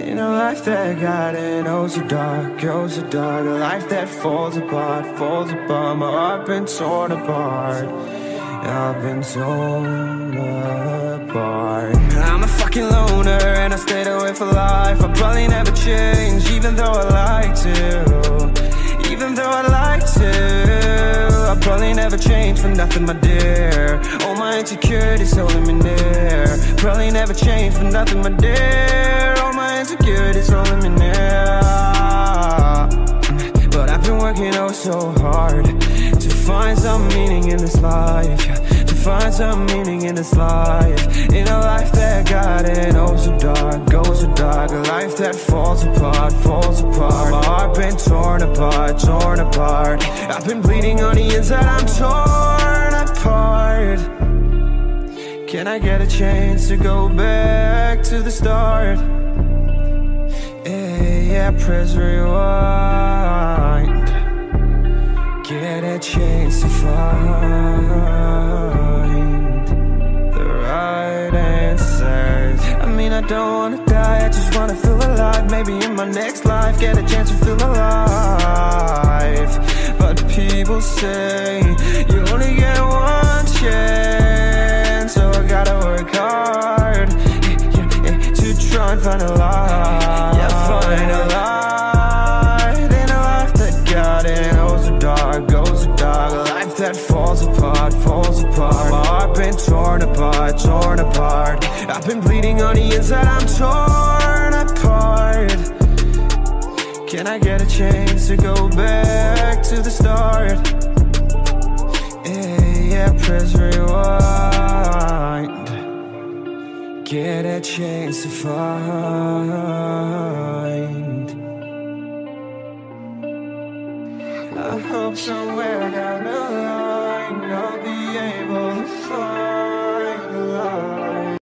In a life that got in oh so dark, oh so dark. A life that falls apart, falls apart. My heart been torn apart. I've been torn apart. I'm a fucking loner and I stayed away for life. I'll probably never change even though I like to. Even though I like probably never change for nothing my dear. All my insecurities holding me near. Probably never change for nothing my dear. All my insecurities holding me near. But I've been working oh so hard To find some meaning in this life. To find some meaning in this life In a life that got it oh so dark, A that falls apart, falls apart. My heart been torn apart, torn apart. I've been bleeding on the inside, I'm torn apart. Can I get a chance to go back to the start? Yeah, yeah, press rewind. Get a chance to find the right answers. I mean, I don't wanna die, I just wanna feel Maybe in my next life, get a chance to feel alive. But people say, you only get one chance. So I gotta work hard to try and find a light. Yeah, find a light in a life that got it Oh, so dark, goes so dark. A life that falls apart, falls apart. My heart been torn apart, torn apart. I've been bleeding on the inside, I'm torn I get a chance to go back to the start? Yeah, yeah, press rewind. Get a chance to find. I hope somewhere